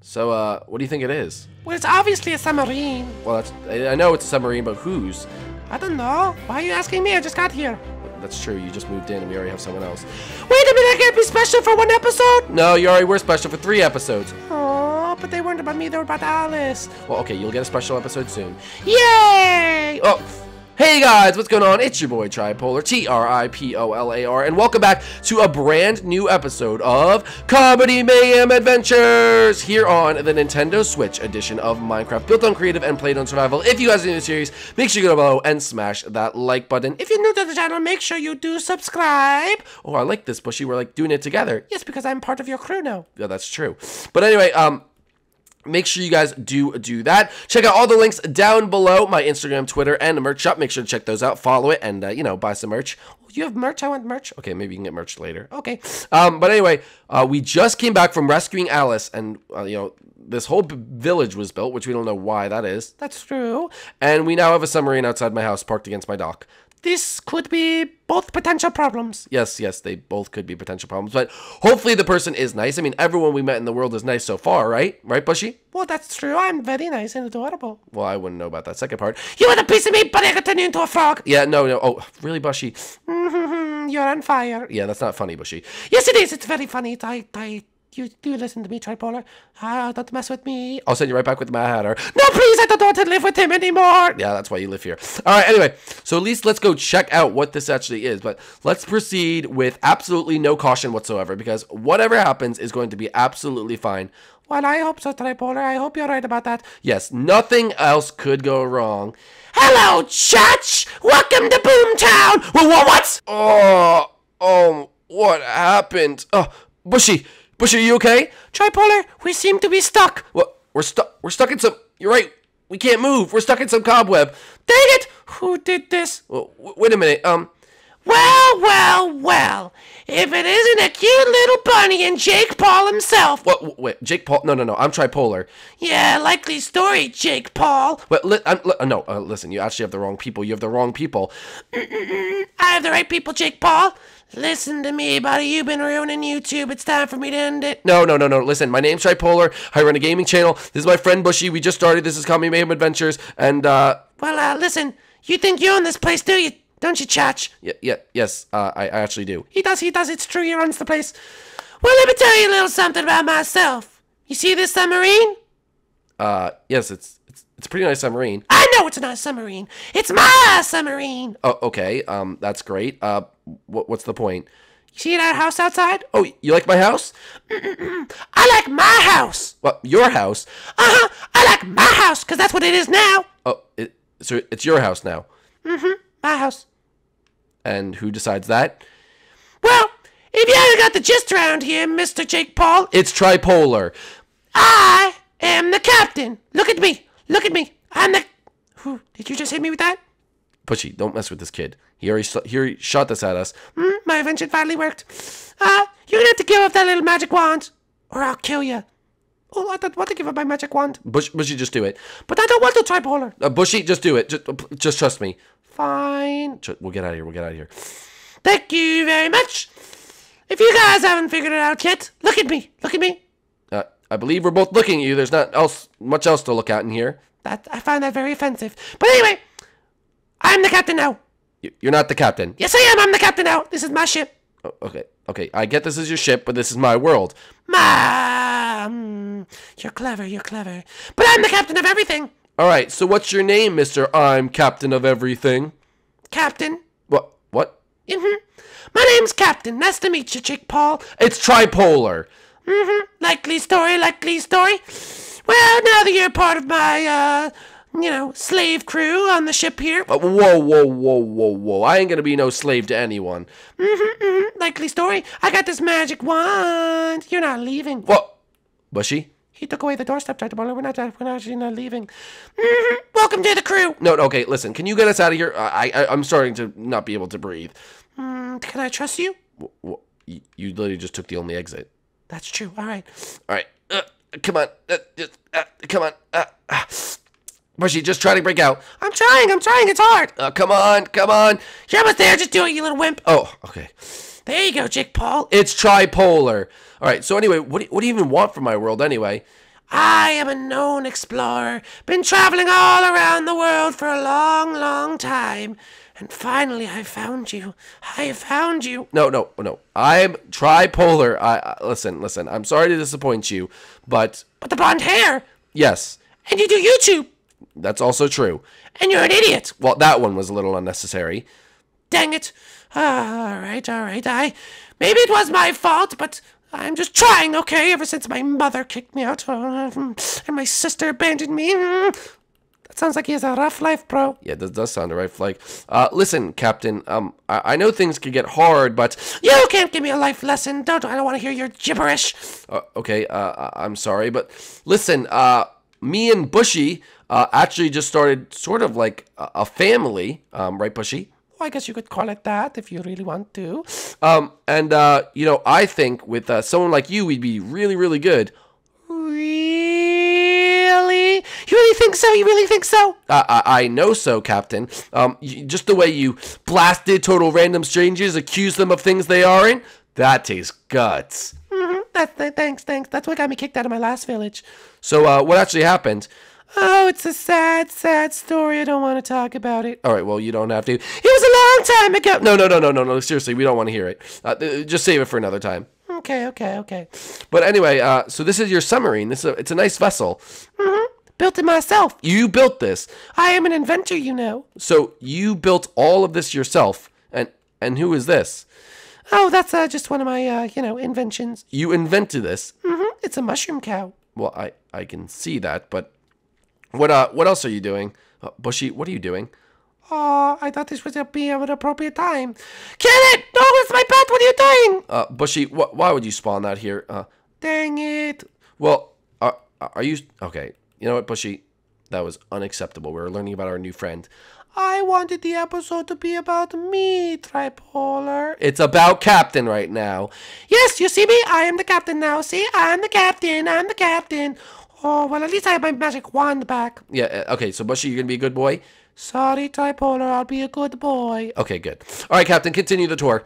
So, uh, what do you think it is? Well, it's obviously a submarine. Well, that's I I know it's a submarine, but whose? I don't know. Why are you asking me? I just got here. That's true. You just moved in, and we already have someone else. Wait a minute, I can't be special for one episode? No, you already were special for three episodes. Oh, but they weren't about me, they were about Alice. Well, okay, you'll get a special episode soon. Yay! Oh, hey guys, what's going on? It's your boy Tripolar, T-R-I-P-O-L-A-R, and welcome back to a brand new episode of Comedy Mayhem Adventures here on the Nintendo Switch edition of Minecraft, built on creative and played on survival. If you guys are new to the series, make sure you go below and smash that like button. If you're new to the channel, make sure you do subscribe. Oh, I like this, Bushy. We're like doing it together. Yes, because I'm part of your crew now. Yeah, that's true. But anyway, um, make sure you guys do do that. Check out all the links down below, my Instagram, Twitter, and merch shop. Make sure to check those out, follow it, and uh, you know, buy some merch. You have merch? I want merch. Okay, maybe you can get merch later. Okay. Um, but anyway, uh, we just came back from rescuing Alice, and uh, you know, this whole village was built, which we don't know why that is. That's true. And we now have a submarine outside my house parked against my dock. This could be both potential problems. Yes, yes, they both could be potential problems, but hopefully the person is nice. I mean, everyone we met in the world is nice so far, right? Right, Bushy? Well, that's true. I'm very nice and adorable. Well, I wouldn't know about that second part. You want a piece of me, but I could turn you into a frog. Yeah, no, no. Oh, really, Bushy? You're on fire. Yeah, that's not funny, Bushy. Yes, it is. It's very funny. I, I, you do listen to me, Tripolar. Ah, don't mess with me. I'll send you right back with the Mad Hatter. No, please, I don't want to live with him anymore. Yeah, that's why you live here. All right, anyway, so at least let's go check out what this actually is. But let's proceed with absolutely no caution whatsoever because whatever happens is going to be absolutely fine. Well, I hope so, Tripolar. I hope you're right about that. Yes, nothing else could go wrong. Hello, Church. Welcome to Boomtown. Whoa, whoa, what? Oh, oh, what happened? Oh, Bushy, Bushy, are you okay? Tripolar, we seem to be stuck. What? We're stuck. We're stuck in some. You're right. We can't move. We're stuck in some cobweb. Dang it! Who did this? Well, wait a minute. Um, Well, well, well. If it isn't a cute little bunny and Jake Paul himself. what? Wait, Jake Paul? No, no, no. I'm tripolar. Yeah, likely story, Jake Paul. But li- I'm, li- uh, no, uh, listen. You actually have the wrong people. You have the wrong people. Mm, mm, mm, I have the right people, Jake Paul. Listen to me, buddy. You've been ruining YouTube. It's time for me to end it. No, no, no, no. Listen, my name's Tripolar. I run a gaming channel. This is my friend Bushy. We just started. This is Comedy Mayhem Adventures. And, uh, Well, uh, listen. You think you own this place, do you? Don't you, Chach? yeah, yeah yes, uh, I, I actually do. He does, he does. It's true. He runs the place. Well, let me tell you a little something about myself. You see this submarine? Uh, yes, it's, it's, it's a pretty nice submarine. I know it's not a submarine. It's my submarine. Oh, okay. Um, that's great. Uh, what, what's the point? You see that house outside? Oh, you like my house? I like my house. What, your house? Uh huh. I like my house because that's what it is now. Oh, it, so it's your house now. Mhm. My house. And who decides that? Well, if you haven't got the gist around here, Mr. Jake Paul, It's tripolar. I am the captain. Look at me. Look at me. I'm the. Who? Did you just hit me with that? Bushy, don't mess with this kid. He already, he already shot this at us. Hmm, my invention finally worked. Uh, you're gonna have to give up that little magic wand, or I'll kill you. Oh, I don't want to give up my magic wand, Bush, Bushy, just do it. but I don't want to tripolar. Uh, Bushy, just do it. Just, just trust me. Fine. We'll get out of here. We'll get out of here. Thank you very much. If you guys haven't figured it out yet, look at me. Look at me. I believe we're both looking at you. There's not else much else to look at in here. That I find that very offensive. But anyway, I'm the captain now. You're not the captain. Yes, I am. I'm the captain now. This is my ship. Oh, okay, okay. I get this is your ship, but this is my world. My. mm, you're clever. You're clever. But I'm the captain of everything. All right. So what's your name, Mister? I'm captain of everything. Captain. What? What? hmm My name's Captain. Nice to meet you, Jake Paul. It's tripolar. Hmm Likely story. Likely story. Well, now that you're part of my, uh, you know, slave crew on the ship here. Uh, whoa, whoa, whoa, whoa, whoa! I ain't gonna be no slave to anyone. Mm-hmm, likely story. I got this magic wand. You're not leaving. What? Bushy? He took away the doorstep, Tripolar. We're not, we're not actually not leaving. Mm-hmm. Welcome to the crew. No, okay. Listen, can you get us out of here? I, I, I'm starting to not be able to breathe. Mm, can I trust you? Wh- You, you literally just took the only exit. That's true. All right. All right. Uh, come on. Uh, uh, come on. Uh, uh. Bushy, just try to break out. I'm trying. I'm trying. It's hard. Uh, come on. Come on. You're almost there. Just do it, you little wimp. Oh, okay. There you go, Jake Paul. It's tripolar. All right. So anyway, what do, what do you even want from my world anyway? I am a known explorer, been traveling all around the world for a long, long time. And finally, I found you. I found you. No, no, no. I'm tripolar. I, I listen, listen. I'm sorry to disappoint you, but But the blonde hair, yes, and you do YouTube, that's also true. and you're an idiot. Well, that one was a little unnecessary. Dang it. Ah, all right, all right. I maybe it was my fault, but I'm just trying, okay? Ever since my mother kicked me out and my sister abandoned me. That sounds like he has a rough life, bro. Yeah, that does sound right, Flake. Uh, listen, Captain. Um, I, I know things could get hard, but You can't give me a life lesson. Don't I don't want to hear your gibberish. uh, okay. Uh, I- I'm sorry, but listen. Uh, me and Bushy uh, actually just started sort of like a, a family. Um, right, Bushy. Well, I guess you could call it that if you really want to. Um, and uh, you know, I think with uh, someone like you, we'd be really, really good. Really? You really think so? You really think so? Uh, I, I know so, Captain. Um, y- just the way you blasted total random strangers, accuse them of things they aren't, that takes guts. hmm That's th- thanks, thanks. That's what got me kicked out of my last village. So, uh, what actually happened? Oh, it's a sad, sad story. I don't want to talk about it. All right, well, you don't have to. It was a long time ago. No, no, no, no, no, no. Seriously, we don't want to hear it. Uh, uh, just save it for another time. Okay, okay, okay. But anyway, uh, so this is your submarine. This is a, it's a nice vessel. Mm-hmm. Built it myself. You built this, I am an inventor, you know. so you built all of this yourself. And and who is this? Oh, that's uh, just one of my, uh, you know, inventions. You invented this. Mm-hmm. It's a mushroom cow. Well, I I can see that, but what uh what else are you doing, uh, Bushy? What are you doing? Oh, I thought this would be at an appropriate time. Kill it! No, it's my pet. What are you doing? Uh, Bushy, wh- why would you spawn that here? Uh, Dang it. well, uh, are you okay? You know what, Bushy? That was unacceptable. We were learning about our new friend. I wanted the episode to be about me, Tripolar. It's about Captain right now. Yes, you see me? I am the captain now. See, I'm the captain. I'm the captain. Oh, well, at least I have my magic wand back. Yeah. uh, Okay. So Bushy, you're gonna be a good boy. Sorry, Tripolar. I'll be a good boy. Okay. Good. All right, Captain. Continue the tour.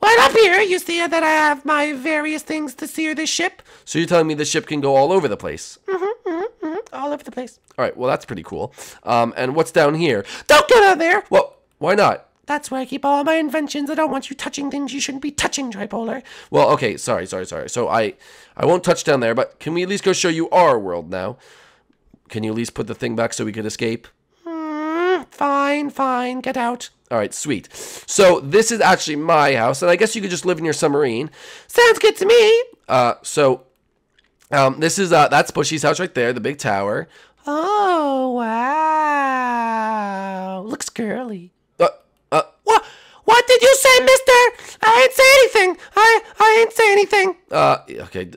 Well, up here, you see that I have my various things to steer this ship. So you're telling me the ship can go all over the place? hmm all over the place. All right. Well, that's pretty cool. Um, and what's down here? Don't get out there. Well, why not? That's where I keep all my inventions. I don't want you touching things you shouldn't be touching, Tripolar. Well, okay. Sorry. Sorry. Sorry. So I I won't touch down there, but can we at least go show you our world now? Can you at least put the thing back so we can escape? Fine, fine. Get out. All right, sweet. So this is actually my house, and I guess you could just live in your submarine. Sounds good to me. Uh, so um, this is uh, that's Bushy's house right there, the big tower. Oh, wow. Looks girly. What? Did you say, mister? I ain't say anything. I, I ain't say anything. uh, okay,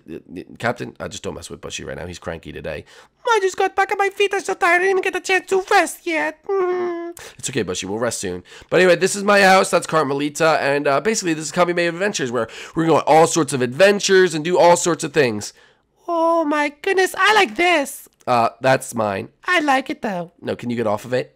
Captain, I just don't mess with Bushy right now. He's cranky today. I just got back on my feet. I'm so tired. I didn't even get a chance to rest yet. Mm. It's okay, Bushy. We'll rest soon. But anyway, this is my house. That's Carmelita, and uh, basically, this is Comedy Mayhem Adventures, where we're going on all sorts of adventures and do all sorts of things. Oh, my goodness. I like this. Uh, that's mine. I like it, though. No, can you get off of it?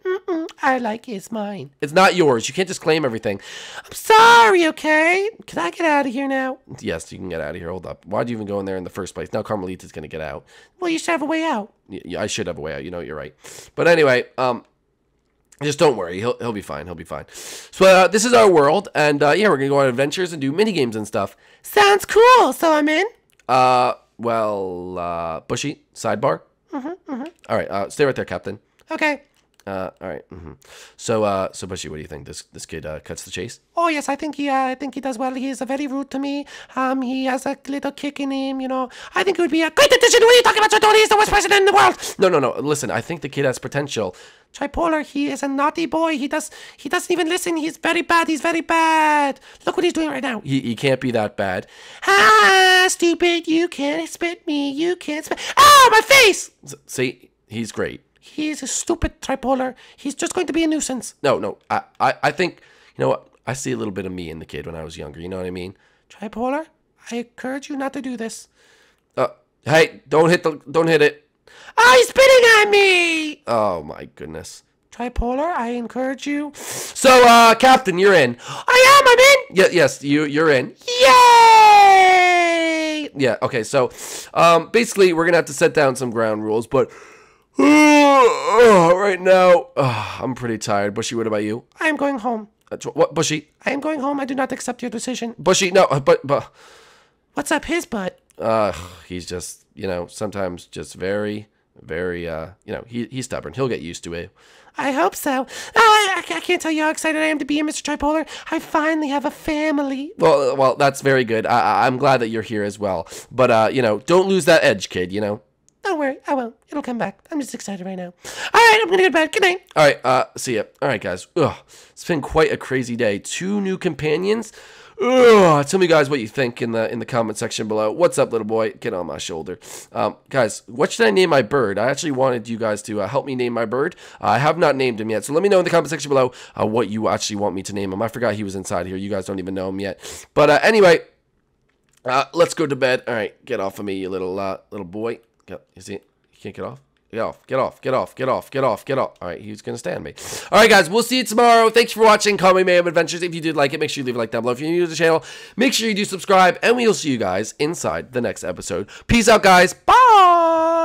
I like it's mine. It's not yours. You can't just claim everything. I'm sorry, okay? Can I get out of here now? Yes, you can get out of here. Hold up. Why'd you even go in there in the first place? Now Carmelita's gonna get out. Well, you should have a way out. Yeah, I should have a way out. You know, you're right. But anyway, um, just don't worry. He'll he'll be fine. He'll be fine. So uh, this is our world, and uh, yeah, we're gonna go on adventures and do mini games and stuff. Sounds cool. So I'm in. Uh, well, uh, Bushy sidebar. Mm-hmm, All right. Uh, stay right there, Captain. Okay. Uh, all right. Mm-hmm. So, uh, so Bushy, what do you think? This this kid uh, cuts the chase. Oh yes, I think he. Uh, I think he does well. He is very rude to me. Um, he has a little kick in him. You know, I think it would be a great addition. What are you talking about, Tony? He's the worst president in the world. No, no, no. Listen, I think the kid has potential. Tripolar, he is a naughty boy. He does. He doesn't even listen. He's very bad. He's very bad. Look what he's doing right now. He, he can't be that bad. Ah, stupid! You can't spit me. You can't spit. Oh, my face! See, he's great. He's a stupid tripolar. He's just going to be a nuisance. No, no. I, I, I think you know what? I see a little bit of me in the kid when I was younger. You know what I mean? Tripolar, I encourage you not to do this. Uh, hey, don't hit the, don't hit it. Ah, he's spitting at me! Oh my goodness. Tripolar, I encourage you. So, uh, Captain, you're in. I am, I'm in! Yeah, yes, you, you're in. Yay! Yeah. Okay. So, um, basically, we're gonna have to set down some ground rules, but right now, uh, I'm pretty tired. Bushy, what about you? I am going home. Uh, what, Bushy? I am going home. I do not accept your decision. Bushy? No, uh, but but What's up his butt? uh, he's just you know sometimes just very very uh you know he he's stubborn. He'll get used to it. I hope so. Oh, I, I can't tell you how excited I am to be here, Mr. Tripolar. I finally have a family. Well, uh, well, that's very good. I, I- I'm glad that you're here as well. But uh, you know, don't lose that edge, kid. You know. Don't worry, I won't. It'll come back. I'm just excited right now. All right, I'm gonna go to bed. Good night. All right, uh, see ya. All right, guys. Ugh, it's been quite a crazy day. Two new companions. Ugh, tell me, guys, what you think in the in the comment section below. What's up, little boy? Get on my shoulder, um, guys. What should I name my bird? I actually wanted you guys to uh, help me name my bird. Uh, I have not named him yet, so let me know in the comment section below uh, what you actually want me to name him. I forgot he was inside here. You guys don't even know him yet. But uh, anyway, uh, let's go to bed. All right, get off of me, you little uh, little boy. You see, can't get off. Get off, get off, get off, get off, get off, get off. All right, he's gonna stand me. All right, guys, we'll see you tomorrow. Thanks for watching Comedy Mayhem Adventures. If you did like it, make sure you leave a like down below. If you're new to the channel, make sure you do subscribe, and we'll see you guys inside the next episode. Peace out, guys. Bye.